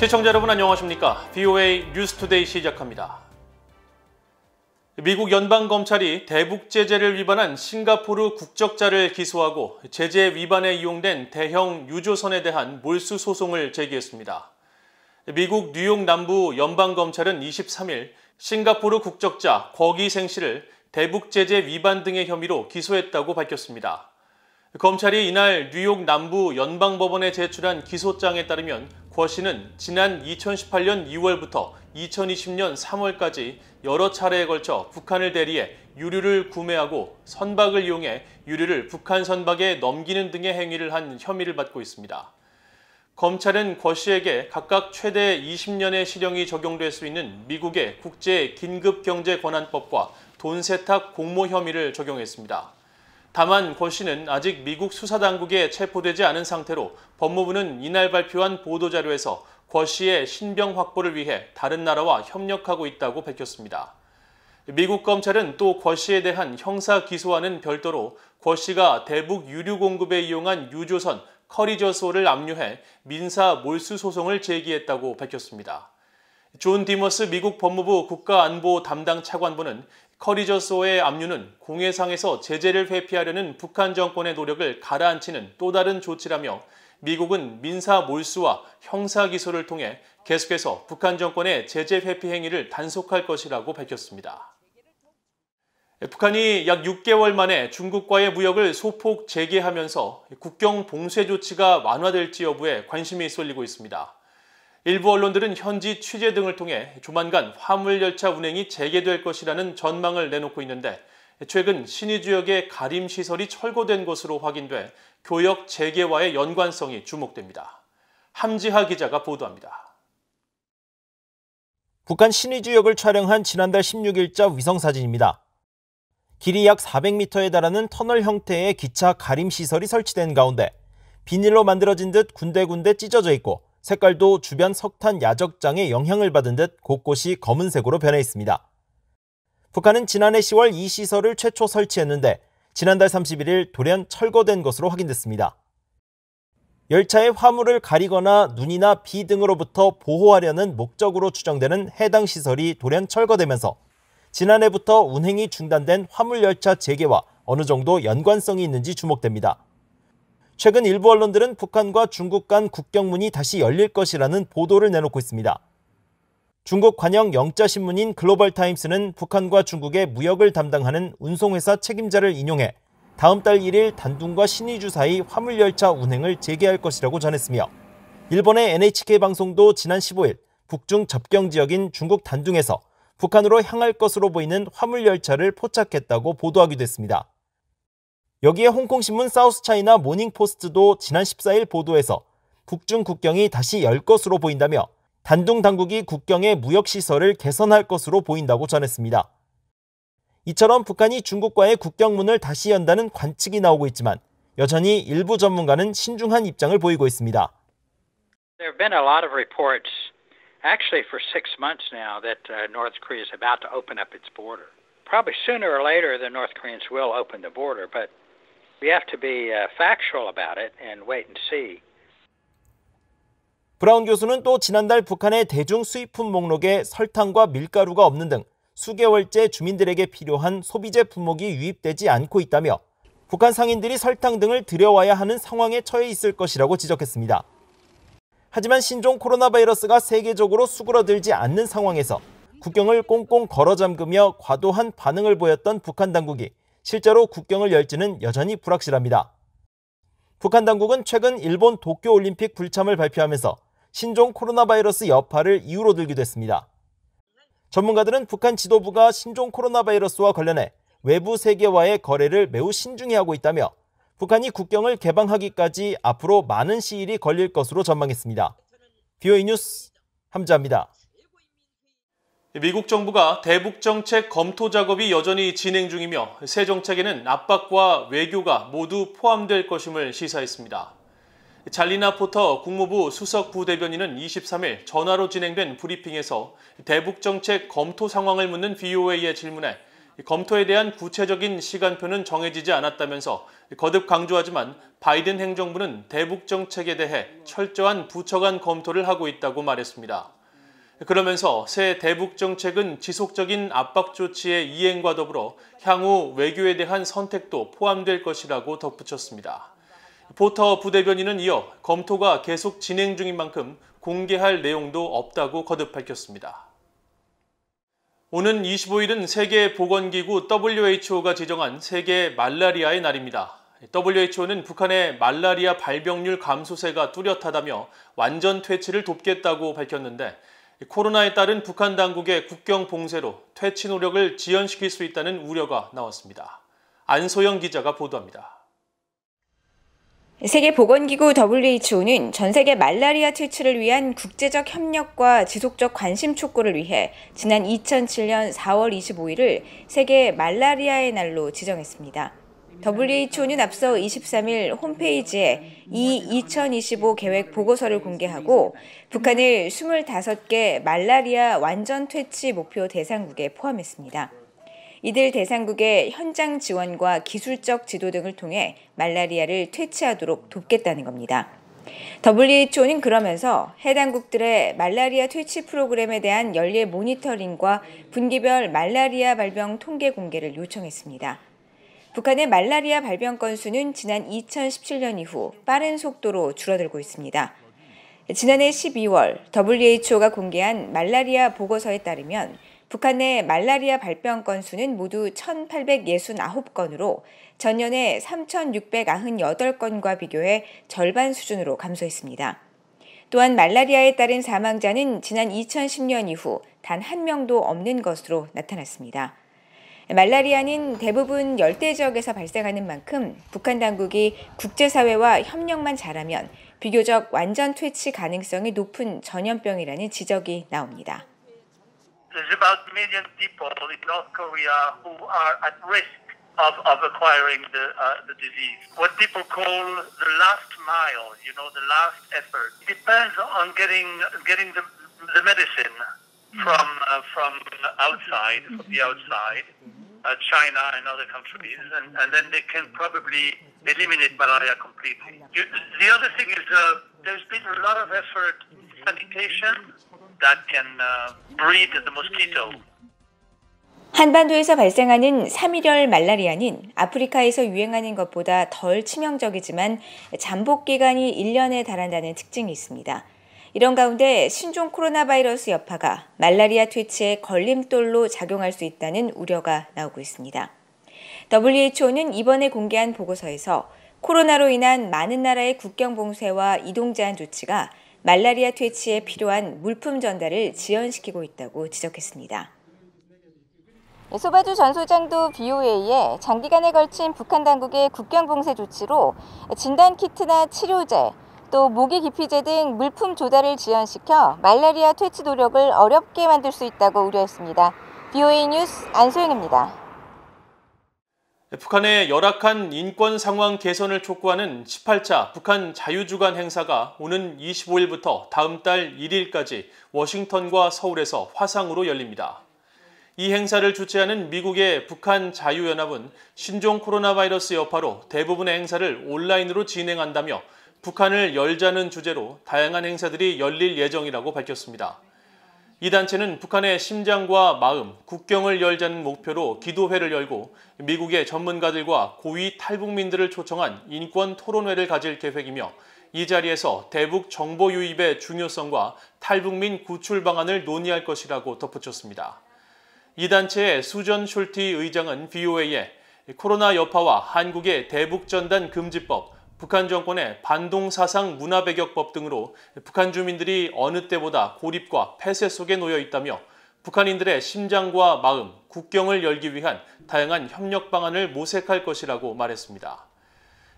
시청자 여러분 안녕하십니까? BOA 뉴스투데이 시작합니다. 미국 연방검찰이 대북 제재를 위반한 싱가포르 국적자를 기소하고 제재 위반에 이용된 대형 유조선에 대한 몰수 소송을 제기했습니다. 미국 뉴욕 남부 연방검찰은 23일 싱가포르 국적자 곽이생 씨를 대북 제재 위반 등의 혐의로 기소했다고 밝혔습니다. 검찰이 이날 뉴욕 남부 연방법원에 제출한 기소장에 따르면 권 씨는 지난 2018년 2월부터 2020년 3월까지 여러 차례에 걸쳐 북한을 대리해 유류를 구매하고 선박을 이용해 유류를 북한 선박에 넘기는 등의 행위를 한 혐의를 받고 있습니다. 검찰은 권 씨에게 각각 최대 20년의 실형이 적용될 수 있는 미국의 국제 긴급경제권한법과 돈 세탁 공모 혐의를 적용했습니다. 다만 권 씨는 아직 미국 수사당국에 체포되지 않은 상태로 법무부는 이날 발표한 보도자료에서 권 씨의 신병 확보를 위해 다른 나라와 협력하고 있다고 밝혔습니다. 미국 검찰은 또 권 씨에 대한 형사 기소와는 별도로 권 씨가 대북 유류 공급에 이용한 유조선 커리저스호를 압류해 민사 몰수 소송을 제기했다고 밝혔습니다. 존 디머스 미국 법무부 국가안보 담당 차관보는 커리저스호의 압류는 공해상에서 제재를 회피하려는 북한 정권의 노력을 가라앉히는 또 다른 조치라며 미국은 민사 몰수와 형사 기소를 통해 계속해서 북한 정권의 제재 회피 행위를 단속할 것이라고 밝혔습니다. 북한이 약 6개월 만에 중국과의 무역을 소폭 재개하면서 국경 봉쇄 조치가 완화될지 여부에 관심이 쏠리고 있습니다. 일부 언론들은 현지 취재 등을 통해 조만간 화물열차 운행이 재개될 것이라는 전망을 내놓고 있는데 최근 신의 지역의 가림 시설이 철거된 것으로 확인돼 교역 재개와의 연관성이 주목됩니다. 함지하 기자가 보도합니다. 북한 신의 지역을 촬영한 지난달 16일자 위성 사진입니다. 길이 약 400m에 달하는 터널 형태의 기차 가림 시설이 설치된 가운데 비닐로 만들어진 듯 군데군데 찢어져 있고 색깔도 주변 석탄 야적장에 영향을 받은 듯 곳곳이 검은색으로 변해 있습니다. 북한은 지난해 10월 이 시설을 최초 설치했는데 지난달 31일 돌연 철거된 것으로 확인됐습니다. 열차의 화물을 가리거나 눈이나 비 등으로부터 보호하려는 목적으로 추정되는 해당 시설이 돌연 철거되면서 지난해부터 운행이 중단된 화물열차 재개와 어느 정도 연관성이 있는지 주목됩니다. 최근 일부 언론들은 북한과 중국 간 국경문이 다시 열릴 것이라는 보도를 내놓고 있습니다. 중국 관영 영자신문인 글로벌타임스는 북한과 중국의 무역을 담당하는 운송회사 책임자를 인용해 다음 달 1일 단둥과 신의주 사이 화물열차 운행을 재개할 것이라고 전했으며 일본의 NHK 방송도 지난 15일 북중 접경 지역인 중국 단둥에서 북한으로 향할 것으로 보이는 화물열차를 포착했다고 보도하기도 했습니다. 여기에 홍콩신문 사우스차이나 모닝포스트도 지난 14일 보도에서 북중 국경이 다시 열 것으로 보인다며 단둥 당국이 국경의 무역시설을 개선할 것으로 보인다고 전했습니다. 이처럼 북한이 중국과의 국경문을 다시 연다는 관측이 나오고 있지만 여전히 일부 전문가는 신중한 입장을 보이고 있습니다. There have been a lot of reports, actually for six months now, that uh, North Korea is about to open up its border. Probably sooner or later, the North Koreans will open the border, but We have to be factual about it and wait and see. 브라운 교수는 또 지난달 북한의 대중 수입품 목록에 설탕과 밀가루가 없는 등 수개월째 주민들에게 필요한 소비재 품목이 유입되지 않고 있다며 북한 상인들이 설탕 등을 들여와야 하는 상황에 처해 있을 것이라고 지적했습니다. 하지만 신종 코로나 바이러스가 세계적으로 수그러들지 않는 상황에서 국경을 꽁꽁 걸어 잠그며 과도한 반응을 보였던 북한 당국이 실제로 국경을 열지는 여전히 불확실합니다. 북한 당국은 최근 일본 도쿄올림픽 불참을 발표하면서 신종 코로나 바이러스 여파를 이유로 들기도 했습니다. 전문가들은 북한 지도부가 신종 코로나 바이러스와 관련해 외부 세계와의 거래를 매우 신중히 하고 있다며 북한이 국경을 개방하기까지 앞으로 많은 시일이 걸릴 것으로 전망했습니다. 비오이 뉴스 함자입니다. 미국 정부가 대북 정책 검토 작업이 여전히 진행 중이며 새 정책에는 압박과 외교가 모두 포함될 것임을 시사했습니다. 잘리나 포터 국무부 수석 부대변인은 23일 전화로 진행된 브리핑에서 대북 정책 검토 상황을 묻는 VOA의 질문에 검토에 대한 구체적인 시간표는 정해지지 않았다면서 거듭 강조하지만 바이든 행정부는 대북 정책에 대해 철저한 부처 간 검토를 하고 있다고 말했습니다. 그러면서 새 대북 정책은 지속적인 압박 조치의 이행과 더불어 향후 외교에 대한 선택도 포함될 것이라고 덧붙였습니다. 포터 부대변인은 이어 검토가 계속 진행 중인 만큼 공개할 내용도 없다고 거듭 밝혔습니다. 오는 25일은 세계보건기구 WHO가 지정한 세계 말라리아의 날입니다. WHO는 북한의 말라리아 발병률 감소세가 뚜렷하다며 완전 퇴치를 돕겠다고 밝혔는데 코로나에 따른 북한 당국의 국경 봉쇄로 퇴치 노력을 지연시킬 수 있다는 우려가 나왔습니다. 안소영 기자가 보도합니다. 세계보건기구 WHO는 전 세계 말라리아 퇴치를 위한 국제적 협력과 지속적 관심 촉구를 위해 지난 2007년 4월 25일을 세계 말라리아의 날로 지정했습니다. WHO는 앞서 23일 홈페이지에 이 2025 계획 보고서를 공개하고 북한을 25개 말라리아 완전 퇴치 목표 대상국에 포함했습니다. 이들 대상국의 현장 지원과 기술적 지도 등을 통해 말라리아를 퇴치하도록 돕겠다는 겁니다. WHO는 그러면서 해당국들의 말라리아 퇴치 프로그램에 대한 연례 모니터링과 분기별 말라리아 발병 통계 공개를 요청했습니다. 북한의 말라리아 발병 건수는 지난 2017년 이후 빠른 속도로 줄어들고 있습니다. 지난해 12월 WHO가 공개한 말라리아 보고서에 따르면 북한 내 말라리아 발병 건수는 모두 1,869건으로 전년에 3,698건과 비교해 절반 수준으로 감소했습니다. 또한 말라리아에 따른 사망자는 지난 2010년 이후 단 한 명도 없는 것으로 나타났습니다. 말라리아는 대부분 열대 지역에서 발생하는 만큼 북한 당국이 국제사회와 협력만 잘하면 비교적 완전 퇴치 가능성이 높은 전염병이라는 지적이 나옵니다. uh, uh, uh, China and other countries, and, and then they can probably eliminate malaria completely. You, the other thing is uh, there's been a lot of effort in sanitation that can uh, breed the mosquito. 한반도에서 발생하는 3일열 말라리아는 아프리카에서 유행하는 것보다 덜 치명적이지만 잠복 기간이 1년에 달한다는 특징이 있습니다. 이런 가운데 신종 코로나 바이러스 여파가 말라리아 퇴치에 걸림돌로 작용할 수 있다는 우려가 나오고 있습니다. WHO는 이번에 공개한 보고서에서 코로나로 인한 많은 나라의 국경 봉쇄와 이동 제한 조치가 말라리아 퇴치에 필요한 물품 전달을 지연시키고 있다고 지적했습니다. 소바주 전 소장도 BOA에 장기간에 걸친 북한 당국의 국경 봉쇄 조치로 진단 키트나 치료제, 또 모기 기피제 등 물품 조달을 지연시켜 말라리아 퇴치 노력을 어렵게 만들 수 있다고 우려했습니다. BOA 뉴스 안소영입니다. 북한의 열악한 인권 상황 개선을 촉구하는 18차 북한 자유주간 행사가 오는 25일부터 다음 달 1일까지 워싱턴과 서울에서 화상으로 열립니다. 이 행사를 주최하는 미국의 북한 자유연합은 신종 코로나 바이러스 여파로 대부분의 행사를 온라인으로 진행한다며 북한을 열자는 주제로 다양한 행사들이 열릴 예정이라고 밝혔습니다. 이 단체는 북한의 심장과 마음, 국경을 열자는 목표로 기도회를 열고 미국의 전문가들과 고위 탈북민들을 초청한 인권 토론회를 가질 계획이며 이 자리에서 대북 정보 유입의 중요성과 탈북민 구출 방안을 논의할 것이라고 덧붙였습니다. 이 단체의 수전 슐티 의장은 BOA에 코로나 여파와 한국의 대북 전단 금지법, 북한 정권의 반동사상 문화배격법 등으로 북한 주민들이 어느 때보다 고립과 폐쇄 속에 놓여 있다며 북한인들의 심장과 마음, 국경을 열기 위한 다양한 협력 방안을 모색할 것이라고 말했습니다.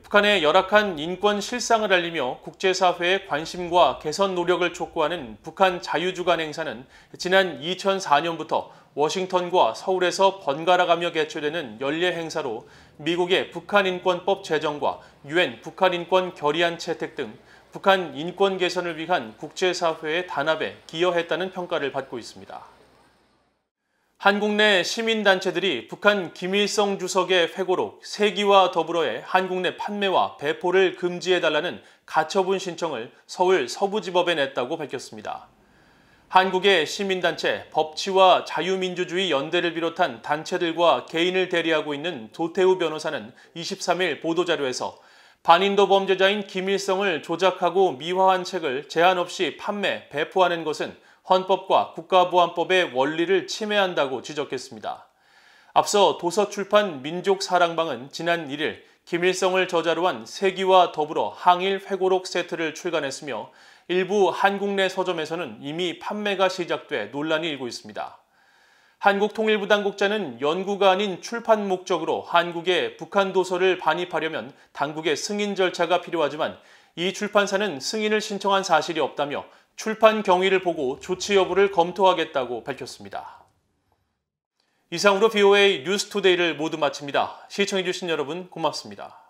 북한의 열악한 인권 실상을 알리며 국제사회의 관심과 개선 노력을 촉구하는 북한 자유주간 행사는 지난 2004년부터 워싱턴과 서울에서 번갈아가며 개최되는 연례 행사로 미국의 북한인권법 제정과 유엔 북한인권 결의안 채택 등 북한 인권 개선을 위한 국제사회의 단합에 기여했다는 평가를 받고 있습니다. 한국 내 시민단체들이 북한 김일성 주석의 회고록 세기와 더불어의 한국 내 판매와 배포를 금지해달라는 가처분 신청을 서울 서부지법에 냈다고 밝혔습니다. 한국의 시민단체 법치와 자유민주주의 연대를 비롯한 단체들과 개인을 대리하고 있는 도태우 변호사는 23일 보도자료에서 반인도 범죄자인 김일성을 조작하고 미화한 책을 제한 없이 판매, 배포하는 것은 헌법과 국가보안법의 원리를 침해한다고 지적했습니다. 앞서 도서출판 민족사랑방은 지난 1일 김일성을 저자로 한 세기와 더불어 항일 회고록 세트를 출간했으며 일부 한국 내 서점에서는 이미 판매가 시작돼 논란이 일고 있습니다. 한국통일부 당국자는 연구가 아닌 출판 목적으로 한국에 북한 도서를 반입하려면 당국의 승인 절차가 필요하지만 이 출판사는 승인을 신청한 사실이 없다며 출판 경위를 보고 조치 여부를 검토하겠다고 밝혔습니다. 이상으로 BOA 뉴스투데이를 모두 마칩니다. 시청해주신 여러분 고맙습니다.